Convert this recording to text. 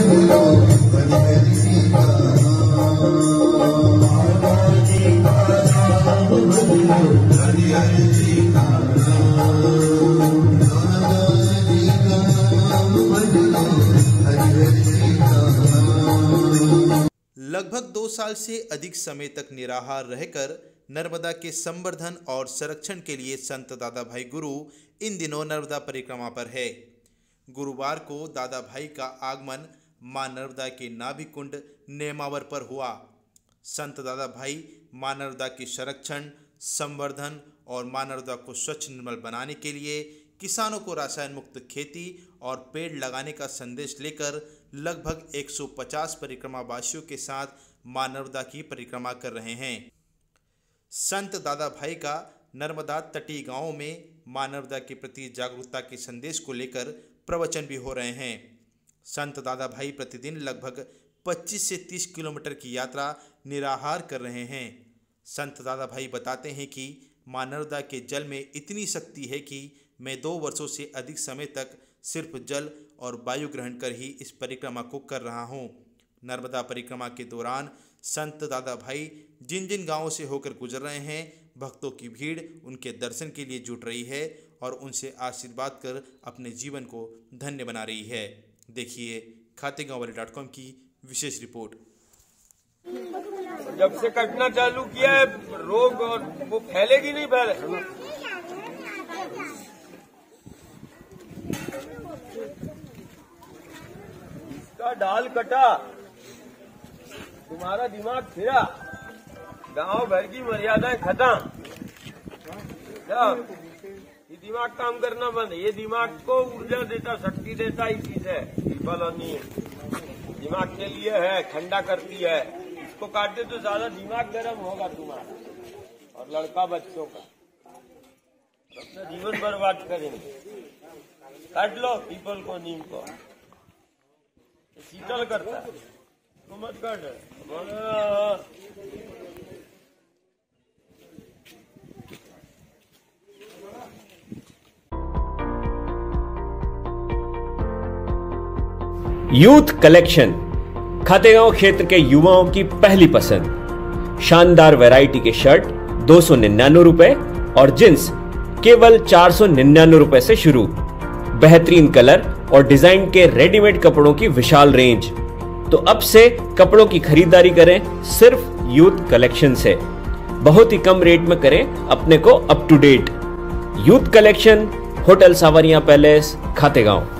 लगभग दो साल से अधिक समय तक निराहार रहकर नर्मदा के संवर्धन और संरक्षण के लिए संत दादा भाई गुरु इन दिनों नर्मदा परिक्रमा पर है। गुरुवार को दादा भाई का आगमन माँ नर्मदा के नाभि कुंड नेमावर पर हुआ। संत दादा भाई माँ नर्मदा के संरक्षण, संवर्धन और माँ नर्मदा को स्वच्छ निर्मल बनाने के लिए किसानों को रासायन मुक्त खेती और पेड़ लगाने का संदेश लेकर लगभग 150 परिक्रमा वासियों के साथ माँ नर्मदा की परिक्रमा कर रहे हैं। संत दादा भाई का नर्मदा तटीय गाँवों में माँ नर्मदा के प्रति जागरूकता के संदेश को लेकर प्रवचन भी हो रहे हैं। संत दादा भाई प्रतिदिन लगभग 25 से 30 किलोमीटर की यात्रा निराहार कर रहे हैं। संत दादा भाई बताते हैं कि माँ नर्मदा के जल में इतनी शक्ति है कि मैं दो वर्षों से अधिक समय तक सिर्फ़ जल और वायु ग्रहण कर ही इस परिक्रमा को कर रहा हूँ। नर्मदा परिक्रमा के दौरान संत दादा भाई जिन जिन गाँवों से होकर गुजर रहे हैं, भक्तों की भीड़ उनके दर्शन के लिए जुट रही है और उनसे आशीर्वाद कर अपने जीवन को धन्य बना रही है। देखिए खाते गाँव वाले डॉट कॉम की विशेष रिपोर्ट। जब से कटना चालू किया है, रोग और वो फैलेगी नहीं फैले इसका डाल कटा। तुम्हारा दिमाग फिरा। गाँव भर की मर्यादाएँ खत्म। दिमाग काम करना बंद। ये दिमाग को ऊर्जा देता, शक्ति देता ही चीज़ है। पीपल और नीम दिमाग के लिए है ठंडा करती है। इसको काटते तो ज़्यादा दिमाग गर्म होगा तुम्हारा। और लड़का बच्चों का। अपना जीवन बर्बाद करेंगे। काट लो पीपल को, नीम को। शीतल करता है। तो मत काट। यूथ कलेक्शन, खातेगांव क्षेत्र के युवाओं की पहली पसंद। शानदार वैरायटी के शर्ट, दो सौ निन्यानवे रुपए और जींस, केवल चार सौ निन्यानवे रुपए से शुरू। बेहतरीन कलर और डिज़ाइन के रेडीमेड कपड़ों की विशाल रेंज। तो अब से कपड़ों की खरीदारी करें सिर्फ़ यूथ कलेक्शन से। बहुत ही कम रेट में करें अपने को up to date youth collection, hotel Sawariya palace, Khategaon.